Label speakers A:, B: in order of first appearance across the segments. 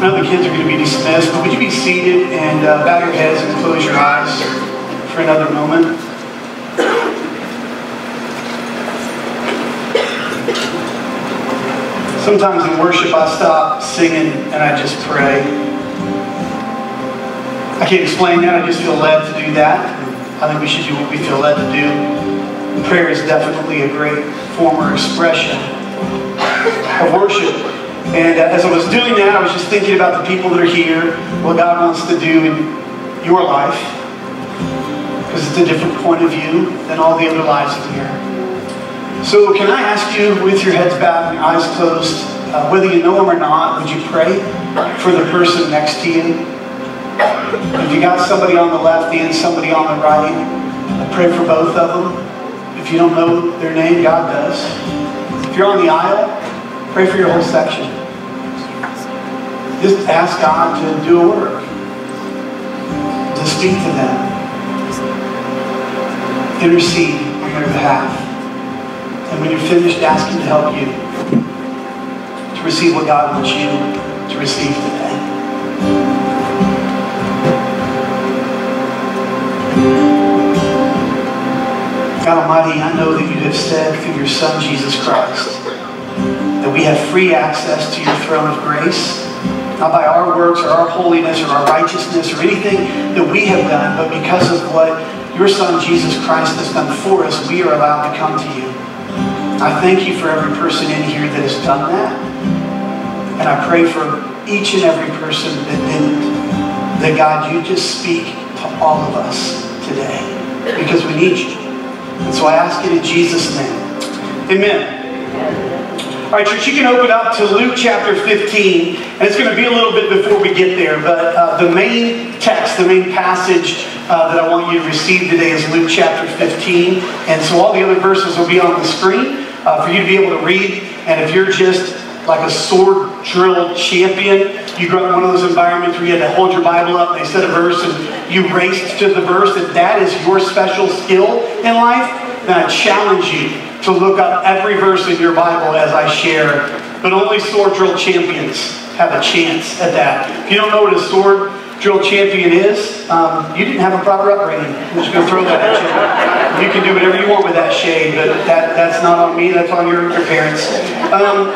A: I know the kids are going to be dismissed, but would you be seated and uh, bow your heads and close your eyes for another moment? Sometimes in worship I stop singing and I just pray. I can't explain that, I just feel led to do that. I think we should do what we feel led to do. Prayer is definitely a great form or expression of worship. And uh, as I was doing that, I was just thinking about the people that are here, what God wants to do in your life. Because it's a different point of view than all the other lives in here. So can I ask you, with your heads bowed and eyes closed, uh, whether you know them or not, would you pray for the person next to you? If you got somebody on the left and somebody on the right, I pray for both of them. If you don't know their name, God does. If you're on the aisle, pray for your whole section. Just ask God to do a work, to speak to them, intercede on their behalf. And when you're finished, ask Him to help you to receive what God wants you to receive today. God Almighty, I know that you have said through your Son, Jesus Christ, that we have free access to your throne of grace, not by our works or our holiness or our righteousness or anything that we have done, but because of what your Son, Jesus Christ, has done for us, we are allowed to come to you. I thank you for every person in here that has done that. And I pray for each and every person that didn't. That God, you just speak to all of us today because we need you. And so I ask it in Jesus' name. Amen. All right, church, you can open up to Luke chapter 15, and it's going to be a little bit before we get there, but uh, the main text, the main passage uh, that I want you to receive today is Luke chapter 15. And so all the other verses will be on the screen uh, for you to be able to read. And if you're just like a sword drill champion, you grew up in one of those environments where you had to hold your Bible up, they said a verse, and you raced to the verse, and that is your special skill in life, then I challenge you to look up every verse in your Bible as I share. But only sword drill champions have a chance at that. If you don't know what a sword drill champion is, um, you didn't have a proper upbringing. I'm just going to throw that at you. You can do whatever you want with that shade, but that, that's not on me, that's on your, your parents. Um,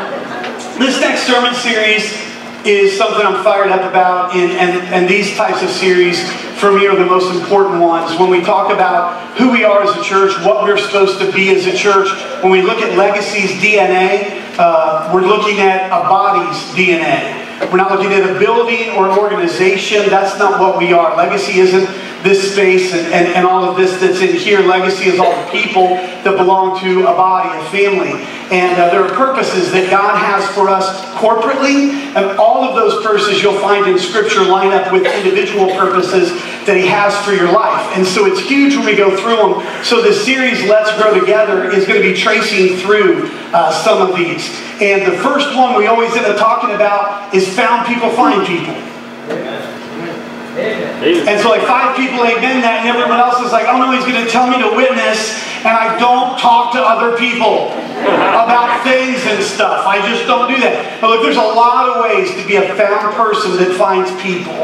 A: this next sermon series is something I'm fired up about, and, and, and these types of series for me are the most important ones. When we talk about who we are as a church, what we're supposed to be as a church, when we look at Legacy's DNA, uh, we're looking at a body's DNA. We're not looking at a building or an organization. That's not what we are. Legacy isn't this space and, and, and all of this that's in here. Legacy is all the people that belong to a body, a family. And uh, there are purposes that God has for us corporately, and all of those purposes you'll find in Scripture line up with individual purposes that He has for your life. And so it's huge when we go through them. So this series, Let's Grow Together, is going to be tracing through uh, some of these. And the first one we always end up talking about is found people find people. And so like five people amen that and everyone else is like, oh no, he's going to tell me to witness and I don't talk to other people about things and stuff. I just don't do that. But look, there's a lot of ways to be a found person that finds people.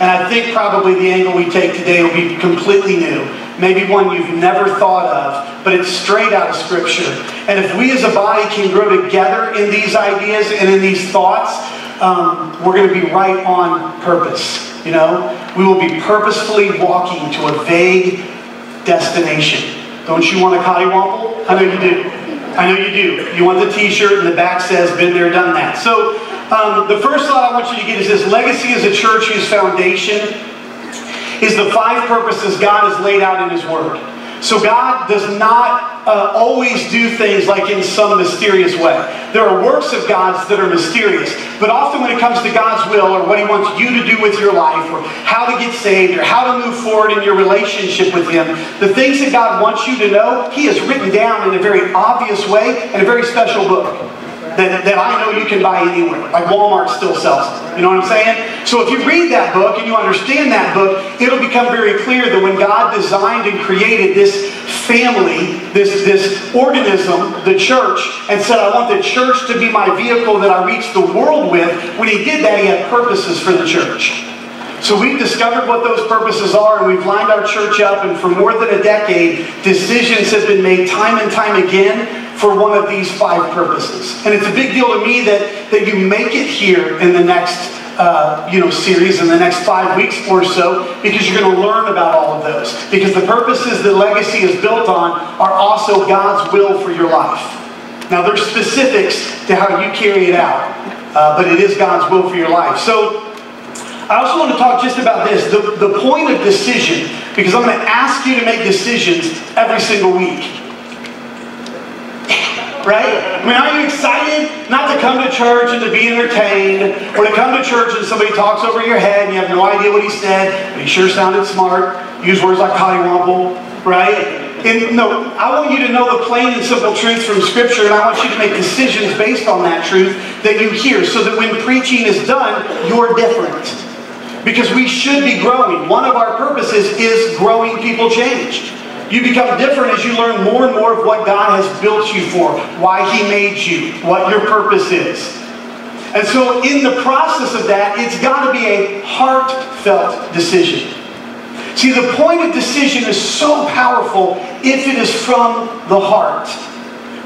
A: And I think probably the angle we take today will be completely new. Maybe one you've never thought of, but it's straight out of Scripture. And if we as a body can grow together in these ideas and in these thoughts, um, we're going to be right on purpose. You know, we will be purposefully walking to a vague destination. Don't you want a cottywomple? I know you do. I know you do. You want the t-shirt and the back says, been there, done that. So um, the first thought I want you to get is this. Legacy is a church whose foundation is the five purposes God has laid out in His Word. So God does not uh, always do things like in some mysterious way. There are works of God's that are mysterious, but often when it comes to God's will or what He wants you to do with your life or how to get saved or how to move forward in your relationship with Him, the things that God wants you to know, He has written down in a very obvious way in a very special book that, that I know you can buy anywhere. Like Walmart still sells it. You know what I'm saying? So if you read that book and you understand that book, it'll become very clear that when God designed and created this family, this, this organism, the church, and said, I want the church to be my vehicle that I reach the world with. When he did that, he had purposes for the church. So we've discovered what those purposes are, and we've lined our church up, and for more than a decade, decisions have been made time and time again for one of these five purposes. And it's a big deal to me that, that you make it here in the next uh, you know, series in the next five weeks or so because you're going to learn about all of those. Because the purposes that Legacy is built on are also God's will for your life. Now, there's specifics to how you carry it out, uh, but it is God's will for your life. So, I also want to talk just about this the, the point of decision, because I'm going to ask you to make decisions every single week right? I mean, are you excited not to come to church and to be entertained, or to come to church and somebody talks over your head and you have no idea what he said, but he sure sounded smart, use words like collywomple, right? And no, I want you to know the plain and simple truth from Scripture, and I want you to make decisions based on that truth that you hear, so that when preaching is done, you're different. Because we should be growing. One of our purposes is growing people changed. You become different as you learn more and more of what God has built you for, why He made you, what your purpose is. And so, in the process of that, it's got to be a heartfelt decision. See, the point of decision is so powerful if it is from the heart.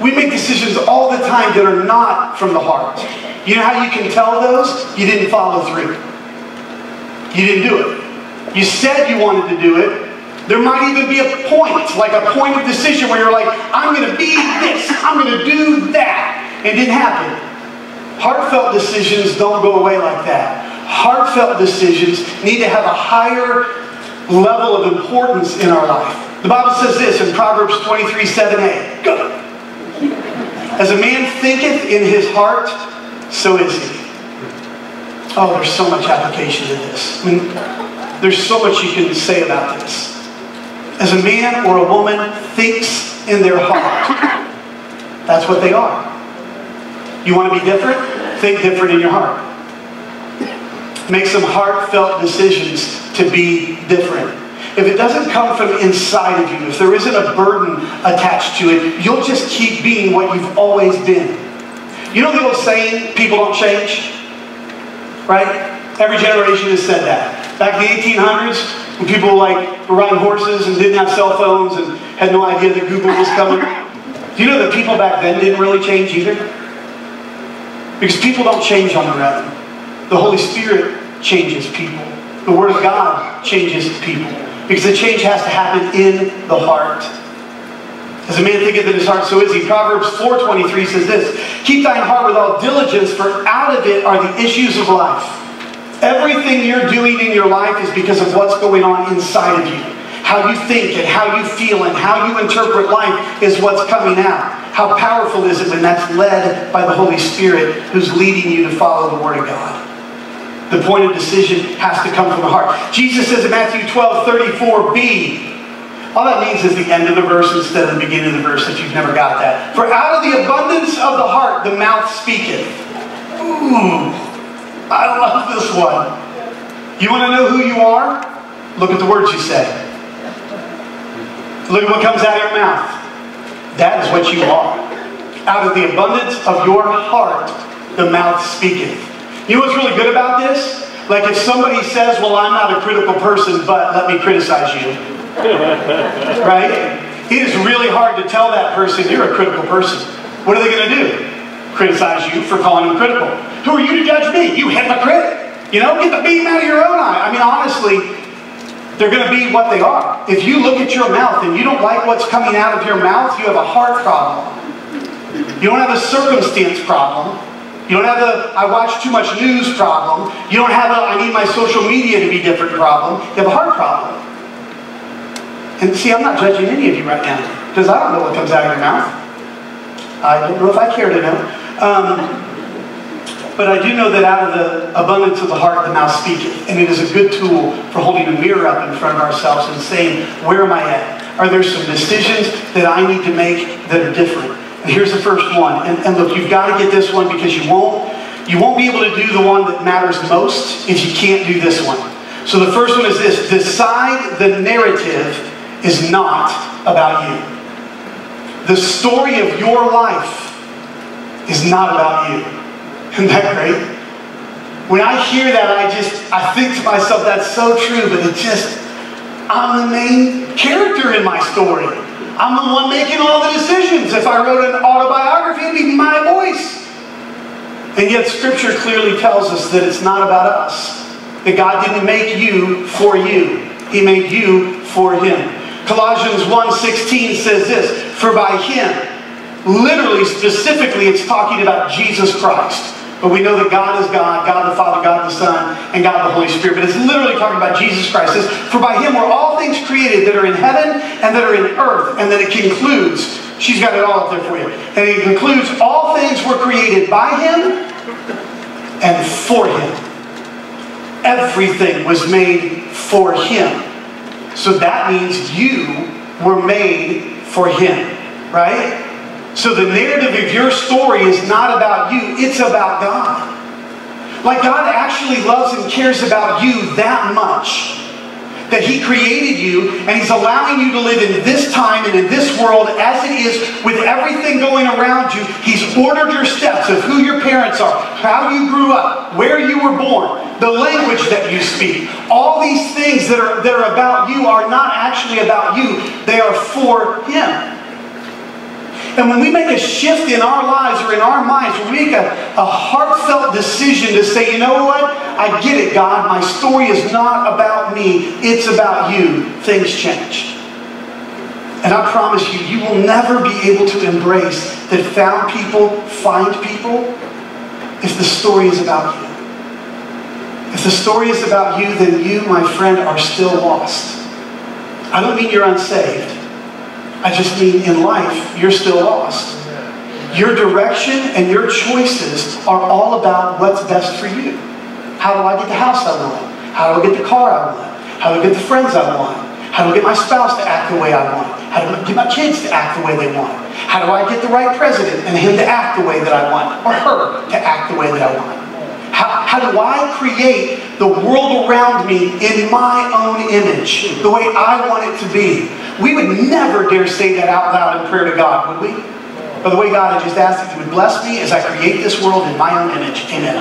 A: We make decisions all the time that are not from the heart. You know how you can tell those? You didn't follow through. You didn't do it. You said you wanted to do it, there might even be a point, like a point of decision where you're like, I'm going to be this, I'm going to do that. It didn't happen. Heartfelt decisions don't go away like that. Heartfelt decisions need to have a higher level of importance in our life. The Bible says this in Proverbs 23 7a. Go. As a man thinketh in his heart, so is he. Oh, there's so much application to this. I mean, there's so much you can say about this as a man or a woman thinks in their heart. That's what they are. You want to be different? Think different in your heart. Make some heartfelt decisions to be different. If it doesn't come from inside of you, if there isn't a burden attached to it, you'll just keep being what you've always been. You know the old saying, people don't change? Right? Every generation has said that. Back in the 1800s, when people like were riding horses and didn't have cell phones and had no idea that Google was coming. Do you know that people back then didn't really change either? Because people don't change on their own. The Holy Spirit changes people. The Word of God changes people. Because the change has to happen in the heart. As a man thinketh in his heart, so is he. Proverbs 4.23 says this, Keep thine heart with all diligence, for out of it are the issues of life. Everything you're doing in your life is because of what's going on inside of you. How you think and how you feel and how you interpret life is what's coming out. How powerful is it when that's led by the Holy Spirit who's leading you to follow the Word of God? The point of decision has to come from the heart. Jesus says in Matthew 12, 34b, all that means is the end of the verse instead of the beginning of the verse if you've never got that. For out of the abundance of the heart, the mouth speaketh. Ooh. I love this one. You want to know who you are? Look at the words you say. Look at what comes out of your mouth. That is what you are. Out of the abundance of your heart, the mouth speaketh. You know what's really good about this? Like if somebody says, well, I'm not a critical person, but let me criticize you. right? It is really hard to tell that person you're a critical person. What are they going to do? Criticize you for calling them critical. Who are you to judge me? You hypocrite. You know, get the beam out of your own eye. I mean, honestly, they're going to be what they are. If you look at your mouth and you don't like what's coming out of your mouth, you have a heart problem. You don't have a circumstance problem. You don't have a I watch too much news problem. You don't have a I need my social media to be different problem. You have a heart problem. And see, I'm not judging any of you right now because I don't know what comes out of your mouth. I don't know if I care to know. Um, but I do know that out of the abundance of the heart, the mouth speaketh. And it is a good tool for holding a mirror up in front of ourselves and saying, where am I at? Are there some decisions that I need to make that are different? And here's the first one. And, and look, you've got to get this one because you won't, you won't be able to do the one that matters most if you can't do this one. So the first one is this. Decide the narrative is not about you. The story of your life is not about you. Isn't that great? When I hear that, I just, I think to myself, that's so true, but it just, I'm the main character in my story. I'm the one making all the decisions. If I wrote an autobiography, it'd be my voice. And yet Scripture clearly tells us that it's not about us. That God didn't make you for you. He made you for Him. Colossians 1.16 says this, For by Him, literally, specifically, it's talking about Jesus Christ. But we know that God is God, God the Father, God the Son, and God the Holy Spirit. But it's literally talking about Jesus Christ. It says, For by him were all things created that are in heaven and that are in earth. And then it concludes, she's got it all up there for you. And it concludes, all things were created by him and for him. Everything was made for him. So that means you were made for him, right? So the narrative of your story is not about you, it's about God. Like God actually loves and cares about you that much that He created you and He's allowing you to live in this time and in this world as it is with everything going around you. He's ordered your steps of who your parents are, how you grew up, where you were born, the language that you speak. All these things that are, that are about you are not actually about you, they are for Him. And when we make a shift in our lives or in our minds, when we make a, a heartfelt decision to say, you know what? I get it, God. My story is not about me. It's about you. Things change. And I promise you, you will never be able to embrace that found people find people if the story is about you. If the story is about you, then you, my friend, are still lost. I don't mean you're unsaved. I just mean in life, you're still lost. Your direction and your choices are all about what's best for you. How do I get the house I want? How do I get the car I want? How do I get the friends I want? How do I get my spouse to act the way I want? How do I get my kids to act the way they want? How do I get the right president and him to act the way that I want? Or her to act the way that I want? How, how do I create the world around me in my own image, the way I want it to be? We would never dare say that out loud in prayer to God, would we? By the way, God, I just ask that you would bless me as I create this world in my own image. Amen.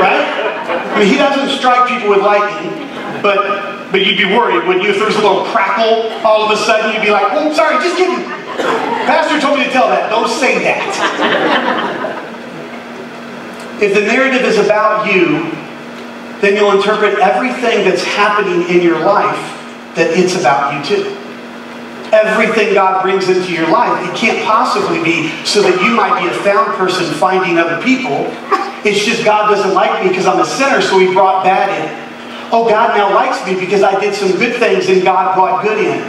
A: Right? I mean, he doesn't strike people with lightning, but but you'd be worried, wouldn't you? If there was a little crackle all of a sudden, you'd be like, oh, sorry, just kidding. Pastor told me to tell that. Don't say that. If the narrative is about you, then you'll interpret everything that's happening in your life that it's about you too everything God brings into your life. It can't possibly be so that you might be a found person finding other people. It's just God doesn't like me because I'm a sinner, so he brought bad in. Oh, God now likes me because I did some good things and God brought good in.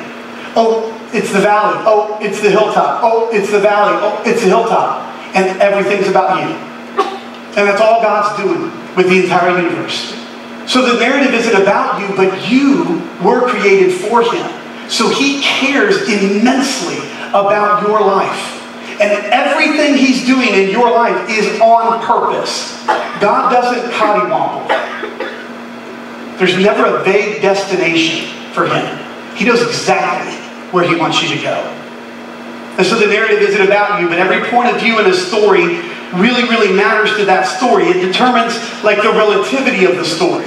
A: Oh, it's the valley. Oh, it's the hilltop. Oh, it's the valley. Oh, it's the hilltop. And everything's about you. And that's all God's doing with the entire universe. So the narrative isn't about you, but you were created for Him. So he cares immensely about your life. And everything he's doing in your life is on purpose. God doesn't cottywomble. There's never a vague destination for him. He knows exactly where he wants you to go. And so the narrative isn't about you, but every point of view in a story really, really matters to that story. It determines like the relativity of the story.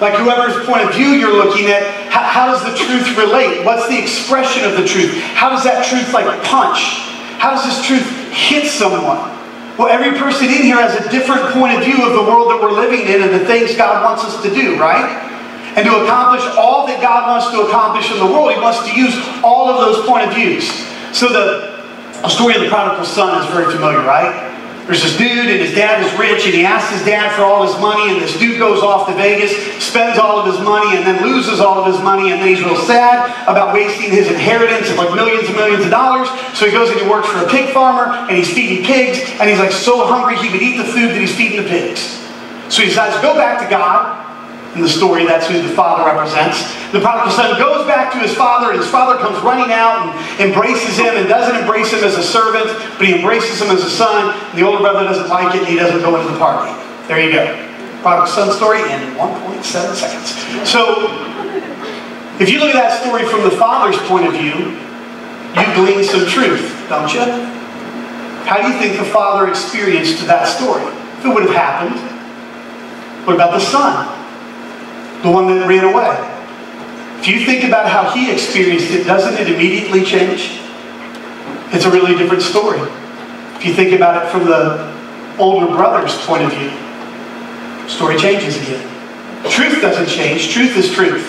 A: Like whoever's point of view you're looking at, how, how, does the truth relate? What's the expression of the truth? How does that truth like punch? How does this truth hit someone? Well, every person in here has a different point of view of the world that we're living in and the things God wants us to do, right? And to accomplish all that God wants to accomplish in the world, He wants to use all of those point of views. So the story of the prodigal son is very familiar, right? There's this dude, and his dad is rich, and he asks his dad for all his money, and this dude goes off to Vegas, spends all of his money, and then loses all of his money, and then he's real sad about wasting his inheritance of like millions and millions of dollars. So he goes and he works for a pig farmer, and he's feeding pigs, and he's like so hungry he could eat the food that he's feeding the pigs. So he decides to go back to God, in the story, that's who the father represents. The prodigal son goes back to his father, and his father comes running out and embraces him and doesn't embrace him as a servant, but he embraces him as a son. And the older brother doesn't like it, and he doesn't go into the party. There you go. Prodigal son story in 1.7 seconds. So, if you look at that story from the father's point of view, you glean some truth, don't you? How do you think the father experienced that story? If it would have happened, what about the son? The one that ran away? If you think about how he experienced it, doesn't it immediately change? It's a really different story. If you think about it from the older brother's point of view, story changes again. Truth doesn't change. Truth is truth.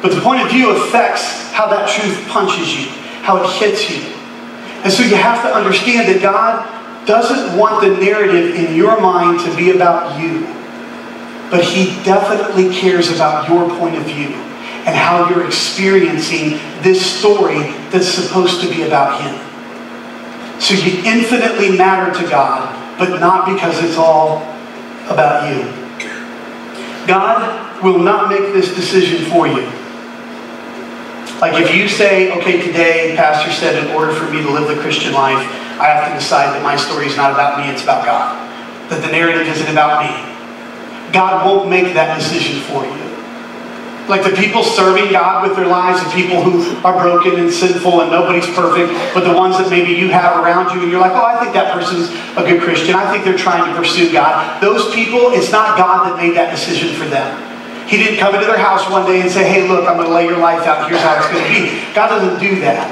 A: But the point of view affects how that truth punches you, how it hits you. And so you have to understand that God doesn't want the narrative in your mind to be about you. But he definitely cares about your point of view and how you're experiencing this story that's supposed to be about him. So you infinitely matter to God, but not because it's all about you. God will not make this decision for you. Like if you say, okay, today, Pastor said, in order for me to live the Christian life, I have to decide that my story is not about me, it's about God. That the narrative isn't about me. God won't make that decision for you. Like the people serving God with their lives, the people who are broken and sinful and nobody's perfect, but the ones that maybe you have around you and you're like, oh, I think that person's a good Christian. I think they're trying to pursue God. Those people, it's not God that made that decision for them. He didn't come into their house one day and say, hey, look, I'm going to lay your life out. Here's how it's going to be. God doesn't do that.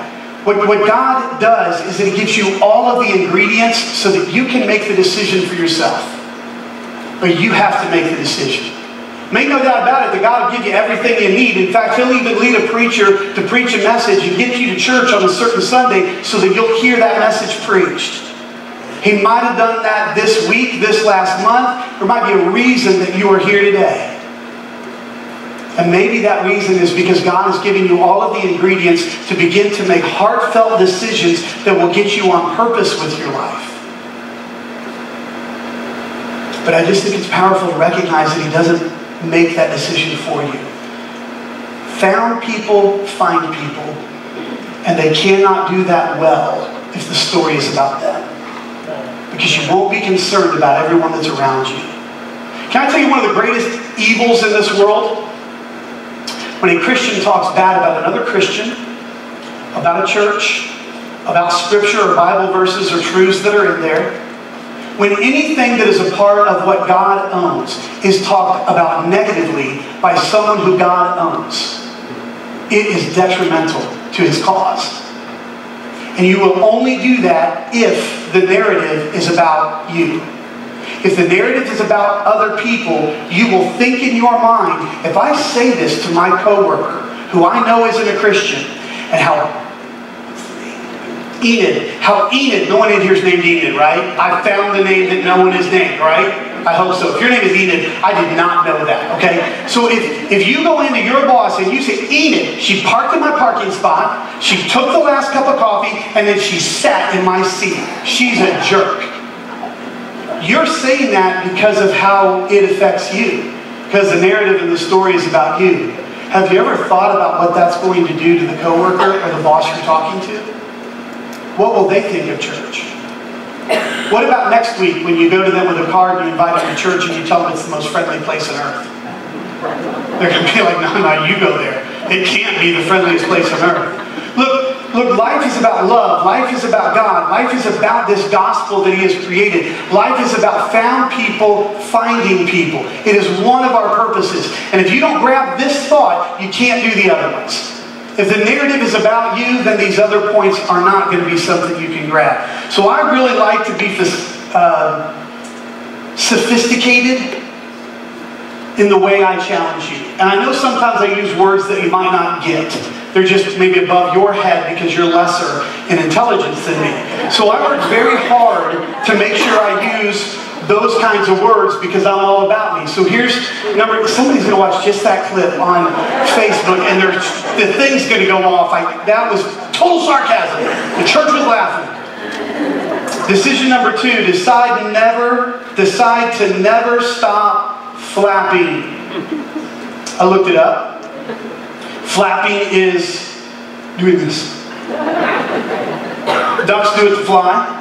A: What, what God does is that He gives you all of the ingredients so that you can make the decision for yourself. But you have to make the decision. Make no doubt about it that God will give you everything you need. In fact, He'll even lead a preacher to preach a message and get you to church on a certain Sunday so that you'll hear that message preached. He might have done that this week, this last month. There might be a reason that you are here today. And maybe that reason is because God is giving you all of the ingredients to begin to make heartfelt decisions that will get you on purpose with your life. But I just think it's powerful to recognize that He doesn't make that decision for you. Found people find people, and they cannot do that well if the story is about them. Because you won't be concerned about everyone that's around you. Can I tell you one of the greatest evils in this world? When a Christian talks bad about another Christian, about a church, about scripture or Bible verses or truths that are in there, when anything that is a part of what God owns is talked about negatively by someone who God owns, it is detrimental to his cause. And you will only do that if the narrative is about you. If the narrative is about other people, you will think in your mind, if I say this to my coworker, who I know isn't a Christian, and how Enid. How Enid, no one in here is named Enid, right? I found the name that no one is named, right? I hope so. If your name is Enid, I did not know that, okay? So if, if you go into your boss and you say, Enid, she parked in my parking spot, she took the last cup of coffee, and then she sat in my seat. She's a jerk. You're saying that because of how it affects you. Because the narrative in the story is about you. Have you ever thought about what that's going to do to the coworker or the boss you're talking to? What will they think of church? What about next week when you go to them with a card and you invite them to church and you tell them it's the most friendly place on earth? They're going to be like, no, no, you go there. It can't be the friendliest place on earth. Look, look, life is about love. Life is about God. Life is about this gospel that He has created. Life is about found people finding people. It is one of our purposes. And if you don't grab this thought, you can't do the other ones. If the narrative is about you, then these other points are not going to be something you can grab. So I really like to be uh, sophisticated in the way I challenge you. And I know sometimes I use words that you might not get. They're just maybe above your head because you're lesser in intelligence than me. So I work very hard to make sure I use those kinds of words because I'm all about me. So here's number. Somebody's going to watch just that clip on Facebook, and there's the thing's going to go off. I, that was total sarcasm. The church was laughing. Decision number two: decide never, decide to never stop flapping. I looked it up. Flapping is doing this. Ducks do it to fly.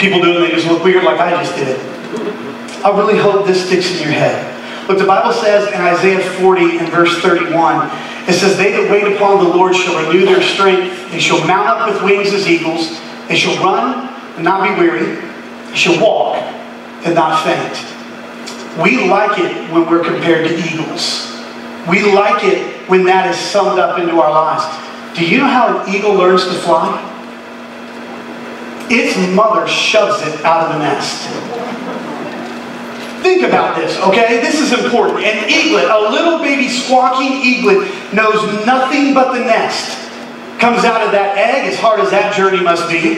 A: People do it and they just look weird like I just did. I really hope this sticks in your head. Look, the Bible says in Isaiah 40 and verse 31, It says, They that wait upon the Lord shall renew their strength. They shall mount up with wings as eagles. They shall run and not be weary. They shall walk and not faint. We like it when we're compared to eagles. We like it when that is summed up into our lives. Do you know how an eagle learns to fly? Its mother shoves it out of the nest. Think about this, okay? This is important. An eaglet, a little baby squawking eaglet, knows nothing but the nest. Comes out of that egg, as hard as that journey must be,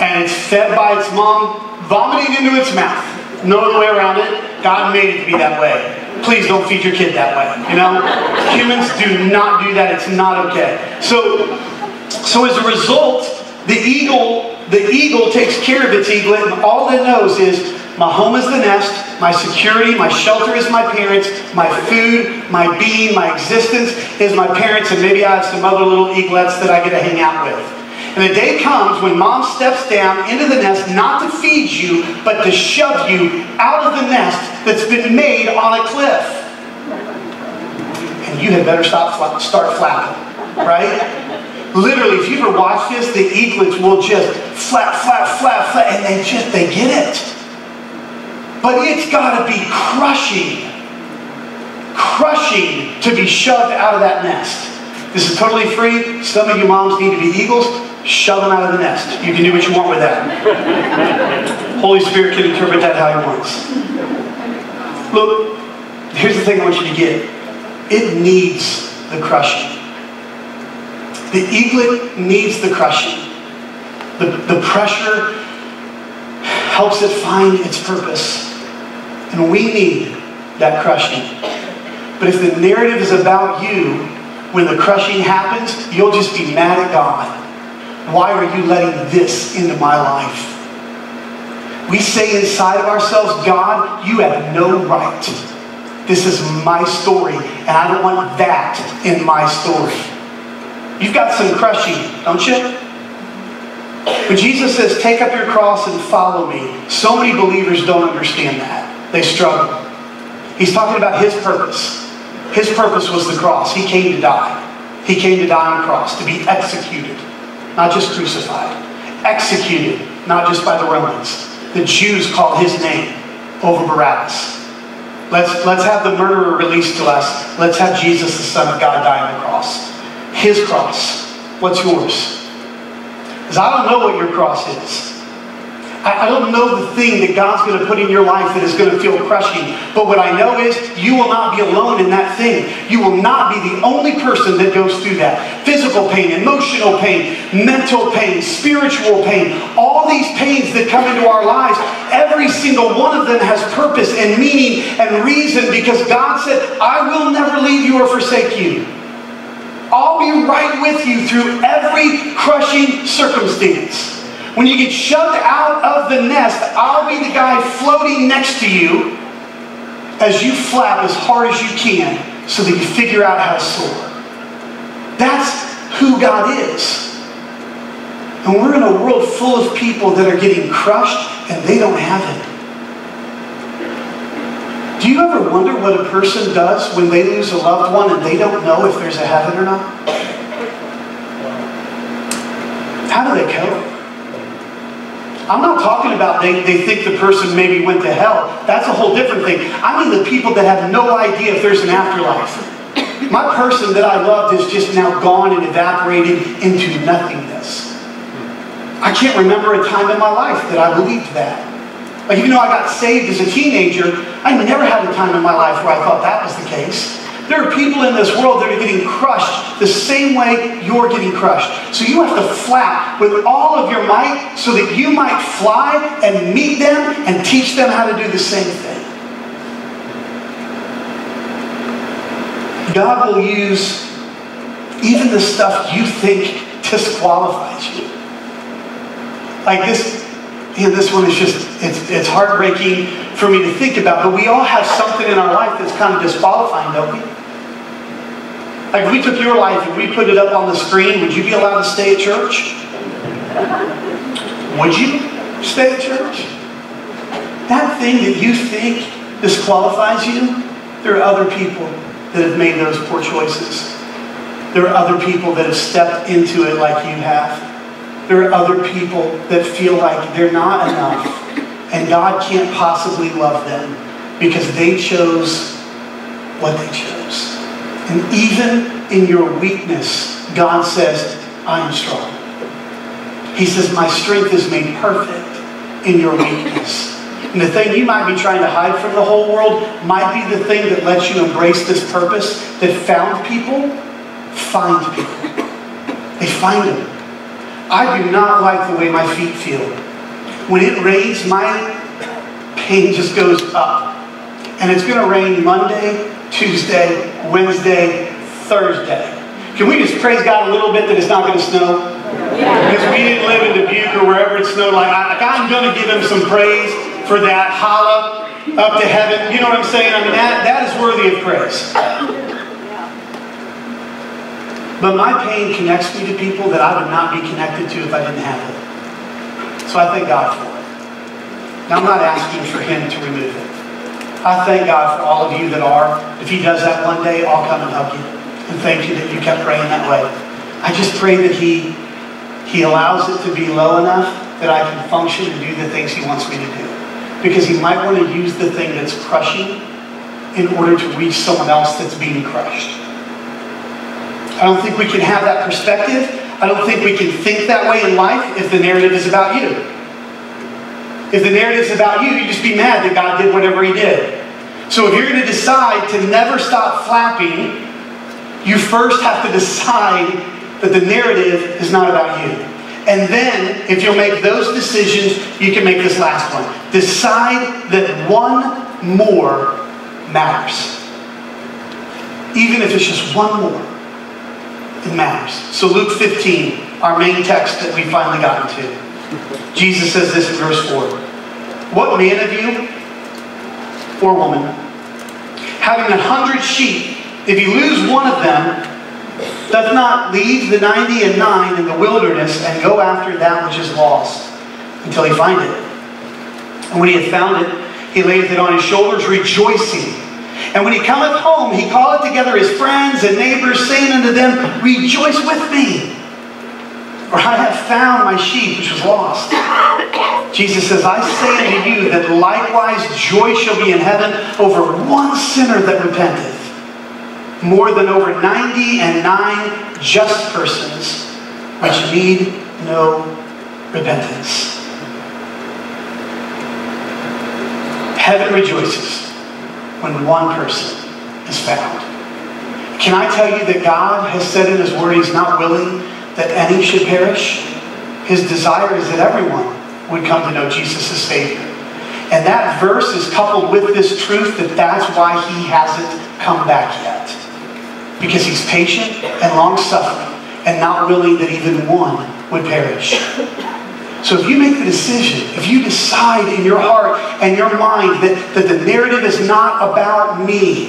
A: and it's fed by its mom, vomiting into its mouth. No other way around it. God made it to be that way. Please don't feed your kid that way. You know, humans do not do that. It's not okay. So, so as a result, the eagle, the eagle takes care of its eaglet, and all it knows is my home is the nest, my security, my shelter is my parents, my food, my being, my existence is my parents, and maybe I have some other little eaglets that I get to hang out with. And the day comes when mom steps down into the nest not to feed you, but to shove you out of the nest that's been made on a cliff. And you had better stop, start flapping, right? Literally, if you ever watch this, the eaglets will just flap, flap, flap, flap, and they just, they get it. But it's got to be crushing, crushing to be shoved out of that nest. This is totally free. Some of you moms need to be eagles. Shove them out of the nest. You can do what you want with that. Holy Spirit can interpret that how He wants. Look, here's the thing I want you to get. It needs the crushing. The eaglet needs the crushing. The, the pressure helps it find its purpose. And we need that crushing. But if the narrative is about you, when the crushing happens, you'll just be mad at God. Why are you letting this into my life? We say inside of ourselves, God, you have no right. This is my story, and I don't want that in my story. You've got some crushing, don't you? But Jesus says, take up your cross and follow me, so many believers don't understand that. They struggle. He's talking about his purpose. His purpose was the cross. He came to die. He came to die on the cross, to be executed not just crucified, executed, not just by the Romans. The Jews called his name over Barabbas. Let's, let's have the murderer released to us. Let's have Jesus, the Son of God, die on the cross. His cross. What's yours? Because I don't know what your cross is. I, don't know the thing that God's going to put in your life that is going to feel crushing. But what I know is you will not be alone in that thing. You will not be the only person that goes through that. Physical pain, emotional pain, mental pain, spiritual pain, all these pains that come into our lives, every single one of them has purpose and meaning and reason because God said, I will never leave you or forsake you. I'll be right with you through every crushing circumstance. When you get shoved out of the nest, I'll be the guy floating next to you as you flap as hard as you can so that you figure out how to soar. That's who God is. And we're in a world full of people that are getting crushed and they don't have it. Do you ever wonder what a person does when they lose a loved one and they don't know if there's a heaven or not? How do they cope? I'm not talking about they, they think the person maybe went to hell. That's a whole different thing. I mean the people that have no idea if there's an afterlife. My person that I loved is just now gone and evaporated into nothingness. I can't remember a time in my life that I believed that. Like even though I got saved as a teenager, I never had a time in my life where I thought that was the case. There are people in this world that are getting crushed the same way you're getting crushed. So you have to flap with all of your might so that you might fly and meet them and teach them how to do the same thing. God will use even the stuff you think disqualifies you. Like this, know, this one is just, it's, it's heartbreaking for me to think about, but we all have something in our life that's kind of disqualifying, don't we? Like if we took your life and we put it up on the screen, would you be allowed to stay at church? Would you stay at church? That thing that you think disqualifies you, there are other people that have made those poor choices. There are other people that have stepped into it like you have. There are other people that feel like they're not enough and God can't possibly love them because they chose what they chose. And even in your weakness, God says, I am strong. He says, My strength is made perfect in your weakness. And the thing you might be trying to hide from the whole world might be the thing that lets you embrace this purpose that found people find people. They find them. I do not like the way my feet feel. When it rains, my pain just goes up. And it's going to rain Monday, Tuesday, Wednesday, Thursday. Can we just praise God a little bit that it's not going to snow? Because we didn't live in Dubuque or wherever it snowed. Like, I, I'm going to give him some praise for that. Holla up to heaven. You know what I'm saying? I mean, that, that is worthy of praise. But my pain connects me to people that I would not be connected to if I didn't have it. So I thank God for it. Now, I'm not asking for Him to remove it. I thank God for all of you that are. If He does that one day, I'll come and hug you. And thank you that you kept praying that way. I just pray that He, he allows it to be low enough that I can function and do the things He wants me to do. Because He might want to use the thing that's crushing in order to reach someone else that's being crushed. I don't think we can have that perspective. I don't think we can think that way in life if the narrative is about you. If the narrative is about you, you just be mad that God did whatever He did. So if you're going to decide to never stop flapping, you first have to decide that the narrative is not about you. And then, if you'll make those decisions, you can make this last one. Decide that one more matters. Even if it's just one more, it matters. So, Luke 15, our main text that we finally got into. Jesus says this in verse 4. What man of you or woman, having a hundred sheep, if you lose one of them, doth not leave the ninety and nine in the wilderness and go after that which is lost until he find it? And when he hath found it, he layeth it on his shoulders, rejoicing. And when he cometh home, he calleth together his friends and neighbors, saying unto them, Rejoice with me. For I have found my sheep which was lost. Jesus says, I say unto you that likewise joy shall be in heaven over one sinner that repenteth, more than over ninety and nine just persons which need no repentance. Heaven rejoices when one person is found. Can I tell you that God has said in His Word He's not willing that any should perish. His desire is that everyone would come to know Jesus as Savior. And that verse is coupled with this truth that that's why he hasn't come back yet. Because he's patient and long-suffering and not willing that even one would perish. So if you make the decision, if you decide in your heart and your mind that, that the narrative is not about me,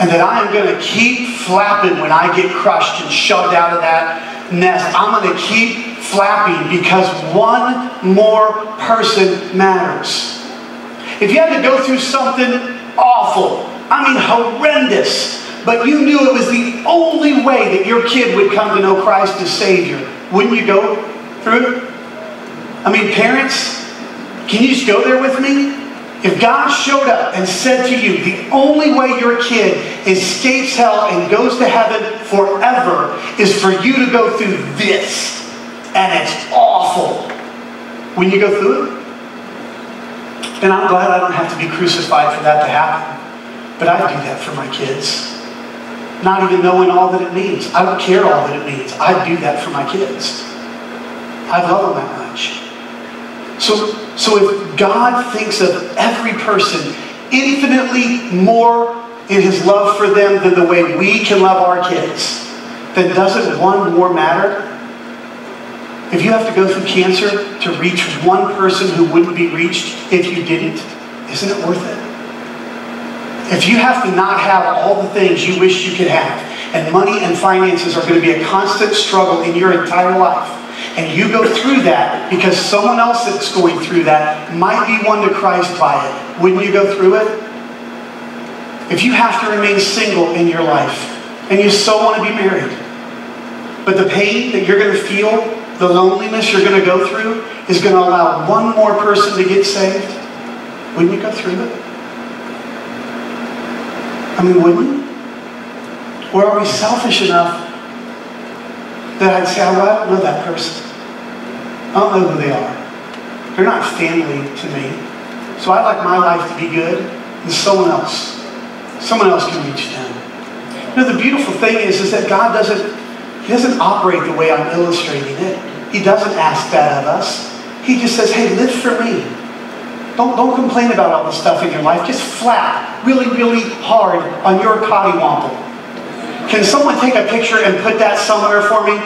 A: and that I am going to keep flapping when I get crushed and shoved out of that nest. I'm going to keep flapping because one more person matters. If you had to go through something awful, I mean horrendous, but you knew it was the only way that your kid would come to know Christ as Savior, wouldn't you go through it? I mean, parents, can you just go there with me? If God showed up and said to you, the only way your kid escapes hell and goes to heaven forever is for you to go through this, and it's awful, when you go through it, And I'm glad I don't have to be crucified for that to happen. But I'd do that for my kids. Not even knowing all that it means. I don't care all that it means. I'd do that for my kids. I love them that much. So, so if God thinks of every person infinitely more in his love for them than the way we can love our kids, then doesn't one more matter? If you have to go through cancer to reach one person who wouldn't be reached if you didn't, isn't it worth it? If you have to not have all the things you wish you could have, and money and finances are going to be a constant struggle in your entire life, and you go through that because someone else that's going through that might be won to Christ by it, wouldn't you go through it? If you have to remain single in your life and you so want to be married, but the pain that you're going to feel, the loneliness you're going to go through, is going to allow one more person to get saved, wouldn't you go through it? I mean, wouldn't? Or are we selfish enough that I'd say, I don't know that person. I don't know who they are. They're not family to me. So I'd like my life to be good, and someone else, someone else can reach them. You know, the beautiful thing is, is that God doesn't, He doesn't operate the way I'm illustrating it. He doesn't ask that of us. He just says, hey, live for me. Don't, don't complain about all the stuff in your life. Just flap really, really hard on your cottywomple. Can someone take a picture and put that somewhere for me?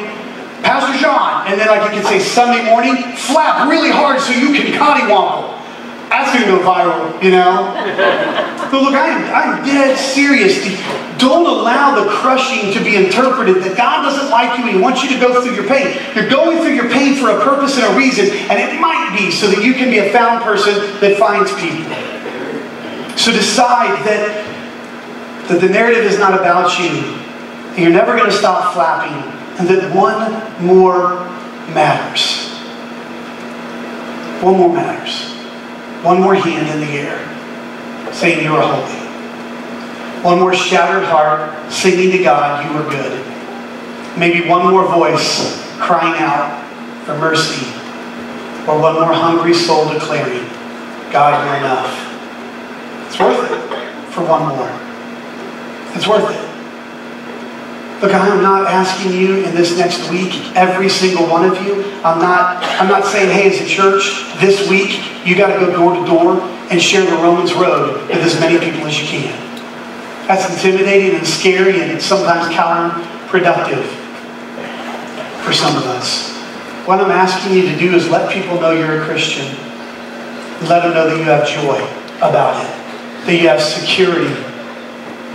A: Pastor John, and then like you can say Sunday morning, flap really hard so you can cottywomple. That's to go viral, you know? but look, I'm, I'm dead serious. Don't allow the crushing to be interpreted that God doesn't like you and He wants you to go through your pain. You're going through your pain for a purpose and a reason, and it might be so that you can be a found person that finds people. So decide that, that the narrative is not about you, and you're never going to stop flapping, and that one more matters. One more matters. One more hand in the air saying you are holy. One more shattered heart singing to God, you are good. Maybe one more voice crying out for mercy. Or one more hungry soul declaring, God, you're enough. It's worth it for one more. It's worth it. Look, I'm not asking you in this next week, every single one of you. I'm not, I'm not saying, hey, as a church, this week, you got to go door to door and share the Romans road with as many people as you can. That's intimidating and scary and it's sometimes counterproductive for some of us. What I'm asking you to do is let people know you're a Christian. Let them know that you have joy about it, that you have security,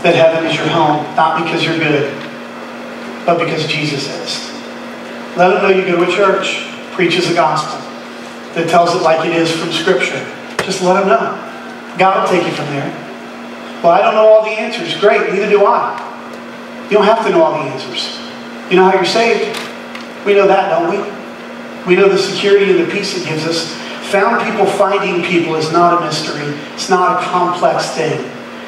A: that heaven is your home, not because you're good, but because Jesus is. Let them know you go to a church, preaches the gospel, that tells it like it is from Scripture. Just let them know. God will take you from there. Well, I don't know all the answers. Great, neither do I. You don't have to know all the answers. You know how you're saved? We know that, don't we? We know the security and the peace it gives us. Found people finding people is not a mystery. It's not a complex thing.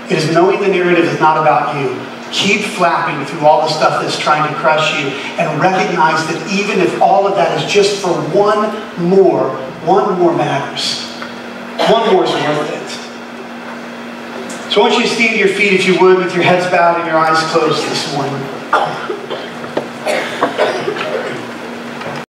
A: It is knowing the narrative is not about you. Keep flapping through all the stuff that's trying to crush you and recognize that even if all of that is just for one more, one more matters. One more is worth it. So I want you to stand to your feet if you would with your heads bowed and your eyes closed this morning.